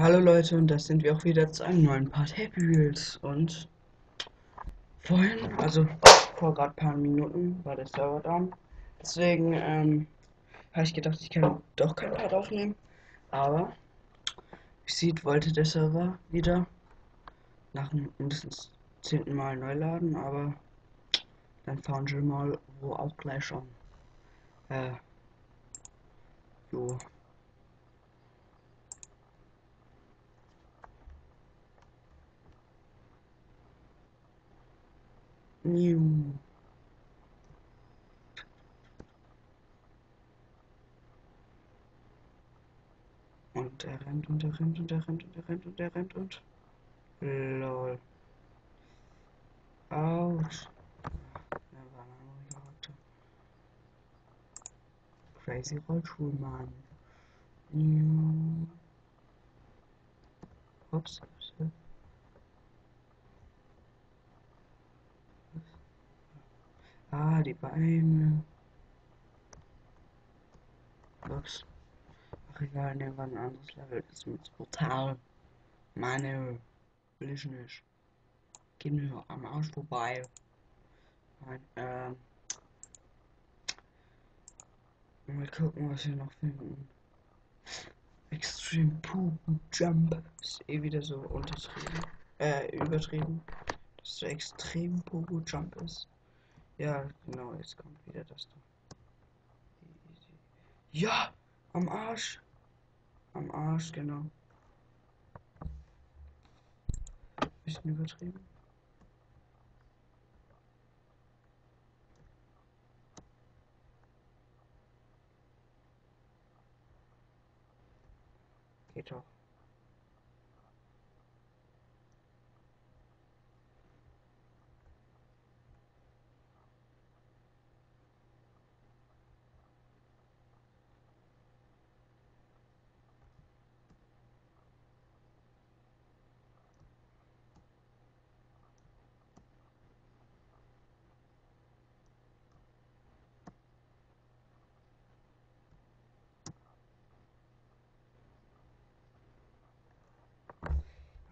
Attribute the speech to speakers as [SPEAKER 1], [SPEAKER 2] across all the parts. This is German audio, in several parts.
[SPEAKER 1] Hallo Leute, und das sind wir auch wieder zu einem neuen Part Happy Wheels. Und vorhin, also vor gerade paar Minuten, war der Server down. Deswegen ähm, habe ich gedacht, ich kann doch kein Part aufnehmen. Aber wie sieht, wollte der Server wieder nach mindestens zehnten Mal neu laden, aber dann fahren wir mal wo auch gleich schon. Äh, jo. New. Und er rennt und er rennt und er rennt und er rennt und er rennt und. Lol. Autsch. Er war ein Charakter. Crazy Rollstuhlmann. New. Ups. ups, ups. Ah, die Beine. Ups. Ach egal, ne, war ein anderes Level. Das ist zu brutal. Meine, will ich nicht. Geh mir am Arsch vorbei. Nein, ähm. Mal gucken, was wir noch finden. Extreme Poop Jump. Ist eh wieder so untertrieben. Äh, übertrieben. Dass so extrem Pogo Jump ist. Ja, genau, jetzt kommt wieder das da. Ja, am Arsch. Am Arsch, genau. Bisschen übertrieben. Geht doch.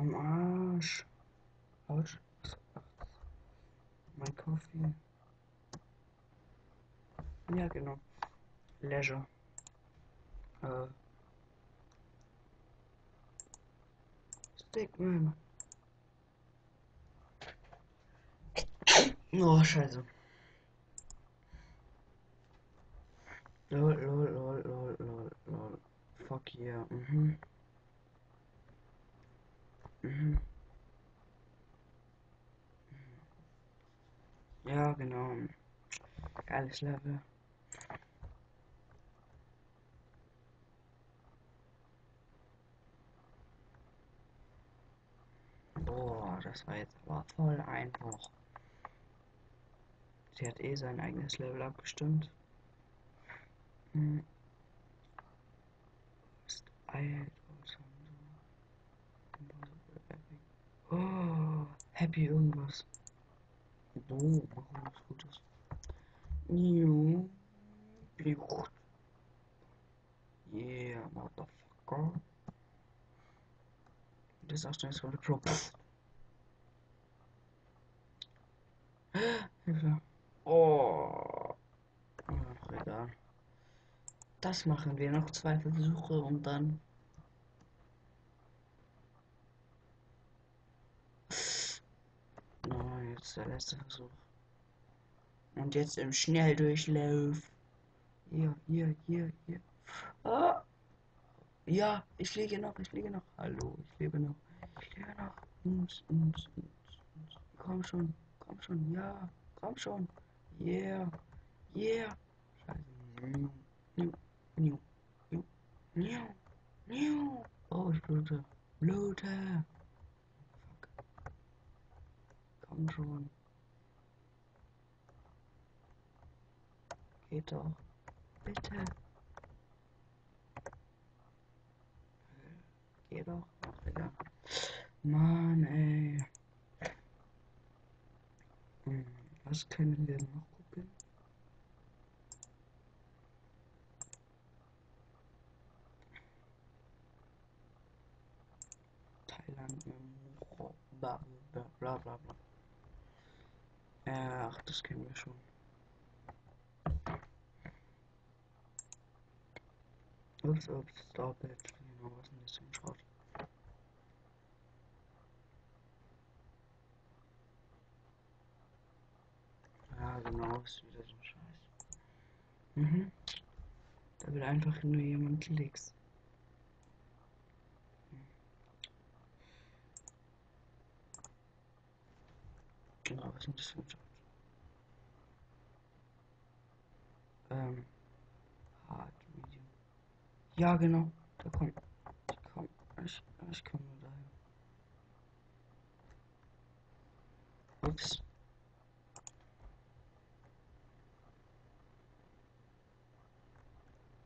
[SPEAKER 1] Am Arsch. Autsch. Mein Coffee. Ja, genau. Leisure. Äh. Stickman. Oh, scheiße. Lol, lol, lol, lol, lol, lol. Fuck yeah. Mhm. Mhm. Ja, genau. Geiles Level. Boah, das war jetzt aber voll einfach. Sie hat eh sein eigenes Level abgestimmt. Hm. Ist alt Oh, happy irgendwas. Oh, machen was Gutes. New. Yeah, motherfucker. Das ist auch schnell so eine Pro. Hilfe. Oh. Ach, egal. Das machen wir noch zwei Versuche und dann. Jetzt der letzte Versuch. Und jetzt im Schnelldurchlauf. Hier, hier, hier, hier. Ah. Ja, ich fliege noch, ich fliege noch. Hallo, ich lebe noch. Ich lebe noch. Uns, uns, uns, uns. Komm schon, komm schon, ja, komm schon. Yeah, yeah. Scheiße. Niu, niu, niu, niu. Oh, ich blute. Blute. Fuck. Komm schon. Geht doch. Bitte. Geh doch. Ach, Digga. Mann, ey. Hm, Was können wir noch gucken? bla bla bla bla bla. Ach, das kennen wir schon. Ups, ups, stop it. Genau, was ist denn das für ein Schrott? Ja, genau, ist wieder so ein Scheiß. Mhm. Da will einfach nur jemand Klicks. Genau, was ist das für ein? Ähm, hart, medium. Ja, genau, da kommt. Ich komm, ich, ich komme nur dahin. Ups.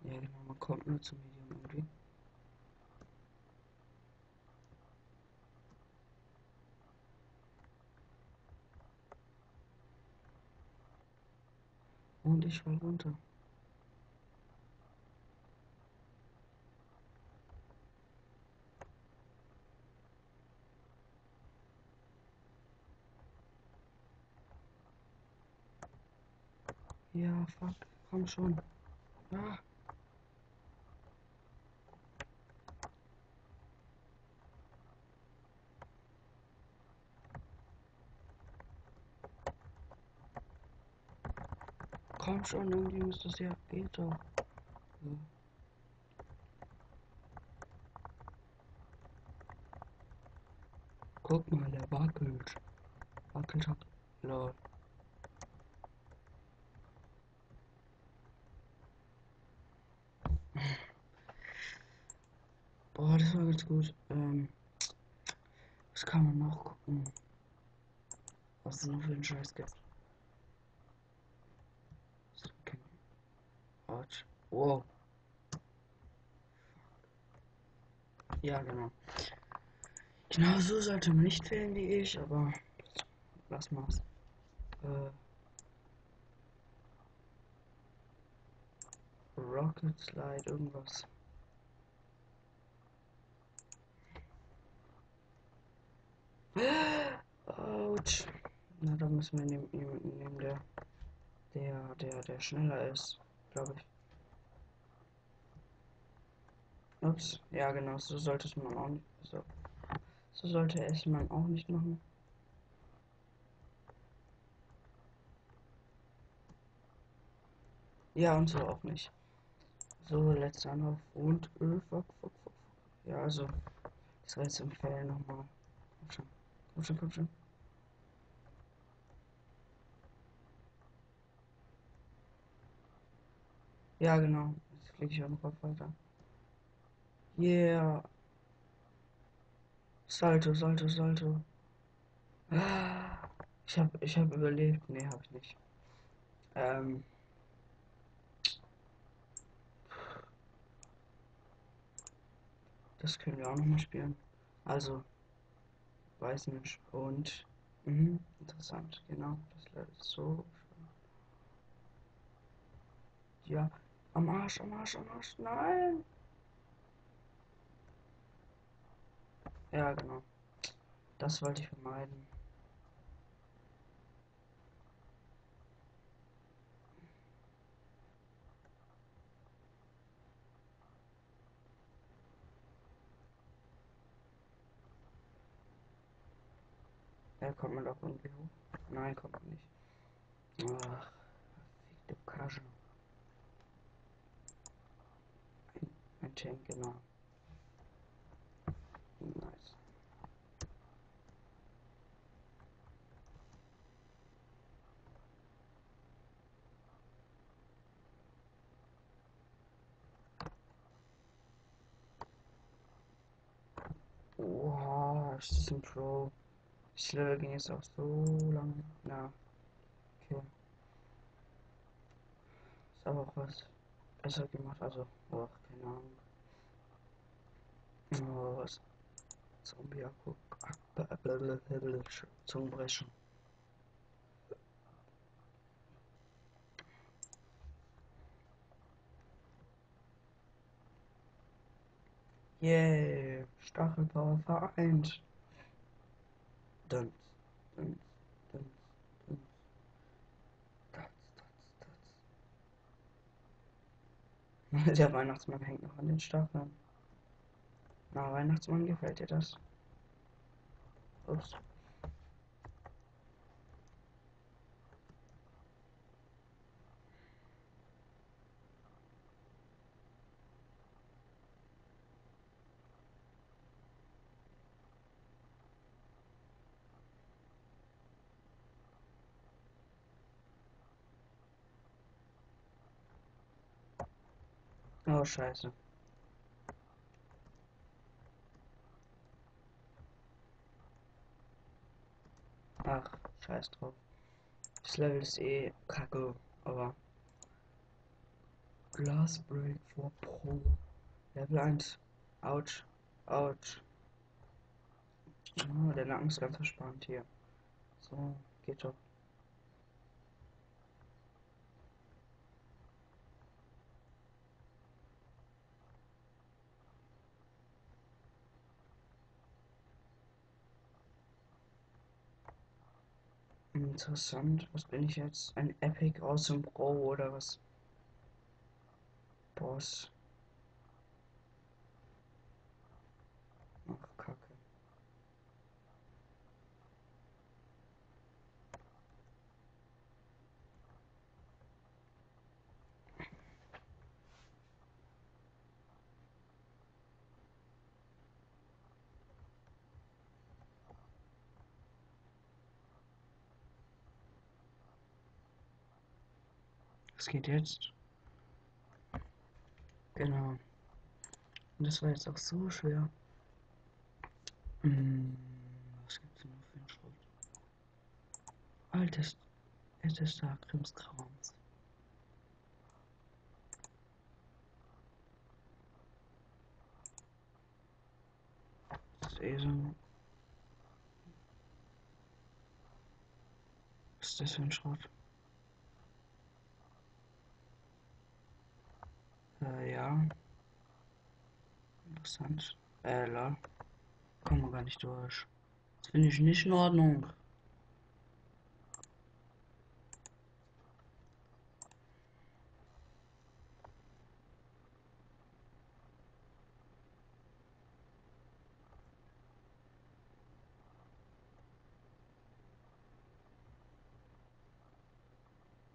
[SPEAKER 1] Ja, genau, man kommt nur zum Medium irgendwie. Und ich fall runter. Ja, fuck, komm schon. Ah. Komm schon, irgendwie muss das ja geht doch. Ja. Guck mal, der wackelt. Wackelt hat. Lol. Boah, das war ganz gut. Ähm, was kann man noch gucken? Was es noch für einen Scheiß gibt. So, okay. Arch. Wow. Ja, genau. Genau so sollte man nicht wählen wie ich, aber lass mal's. Äh, Rocket Slide, irgendwas. Autsch. Na, da müssen wir nehmen, nehmen, der, der, der, der schneller ist, glaube ich. Ups, ja genau, so sollte es man auch nicht, so, so sollte es man auch nicht machen. Ja, und so auch nicht. So, letzter Anlauf und, äh, fuck, fuck, fuck. Ja, also, das war jetzt im Fall nochmal. Komm schon, komm schon, komm schon. Ja, genau. Jetzt klicke ich auch noch weiter. Yeah. Salto, Salto, Salto. Ich habe ich hab überlebt. Nee, habe ich nicht. Ähm. Das können wir auch nochmal spielen. Also, weiß nicht. Und, mhm, interessant, genau. Das ist so. Ja, am Arsch, am Arsch, am Arsch. Nein! Ja, genau. Das wollte ich vermeiden. Ja, kommt man doch irgendwie hoch? Nein, kommt man nicht. Ach, fickte Kasche. Ein, ein Tank, genau. Ein Pro? Das Level ging jetzt auch so lang. Na, okay. Ist aber auch was besser gemacht, also, oh, keine Ahnung. Oh, was? Zombie-Akku. Zungenbrechen. Yay, Stachelpower vereint. Dun, dun, dun, dun. Dun, dun, dun. Der Weihnachtsmann hängt noch an den Stacheln. Na, Weihnachtsmann, gefällt dir das? Ups. Oh, scheiße. Ach, scheiß drauf. Das Level ist eh kacke, aber. Glass Break 4 Pro. Level 1. Autsch. Autsch. Oh, der Nacken ist ganz verspannt hier. So, geht doch. Interessant. Was bin ich jetzt? Ein Epic aus dem Pro oder was? Boss. Ach, Kacke. Was geht jetzt? Genau. Und das war jetzt auch so schwer. Hm, was gibt's denn noch für einen Schrott? Altes, ältester Krimskrams. Das ist eh so Was ist das für ein Schrott? Äh, ja. Interessant. Äh, lol. Kommen wir gar nicht durch. Das finde ich nicht in Ordnung.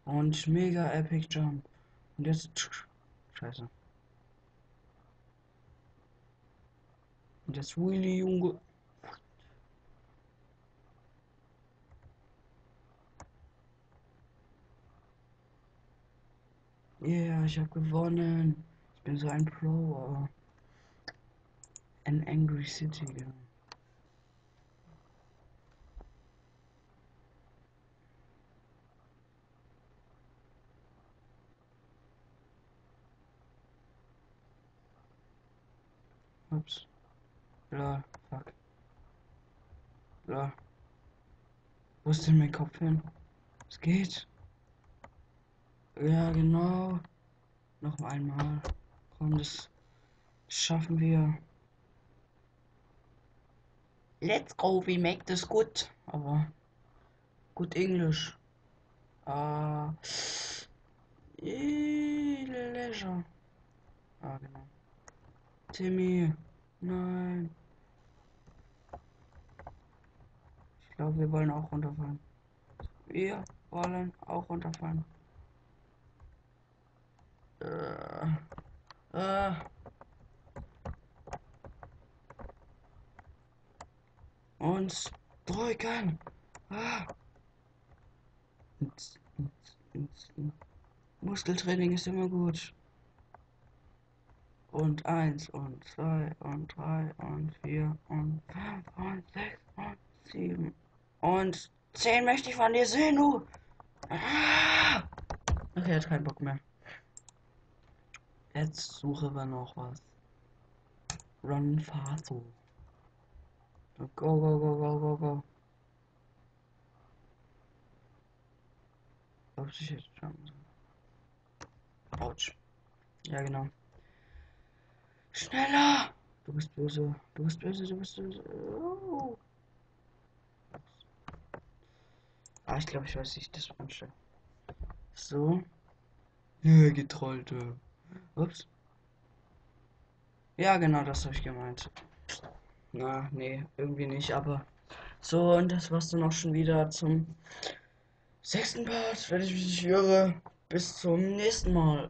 [SPEAKER 1] Und mega epic Jump. Und jetzt. Scheiße. Jetzt Willy, Junge. Yeah, ich habe gewonnen. Ich bin so ein Pro. An Angry City, genau. Ups. Bla, fuck. Bla. Wo ist denn mein Kopf hin? Es geht. Ja, genau. Noch einmal. Komm, das, schaffen wir. Let's go, we make this good. Aber gut Englisch. Ah. Leisure. Ah, genau. Timmy. Nein. Ich glaube, wir wollen auch runterfallen. Wir wollen auch runterfallen. Äh. Äh. Uns drücken. Ah. Muskeltraining ist immer gut. Und eins und zwei und drei und vier und fünf und sechs und sieben und zehn möchte ich von dir sehen, du. Ah! Okay, hat keinen Bock mehr. Jetzt suchen wir noch was. Run Faso. Go, go, go, go, go, go. Ob ich jetzt soll. Autsch. Ja, genau. Schneller! Du bist böse. Du bist böse, du bist böse. Oh. Ah, ich glaube, ich weiß nicht, das wünsche. So. Ja, getrollte. Ups. Ja, genau, das habe ich gemeint. Na, nee, irgendwie nicht, aber so, und das war's dann auch schon wieder zum sechsten Part, wenn ich mich nicht irre. Bis zum nächsten Mal.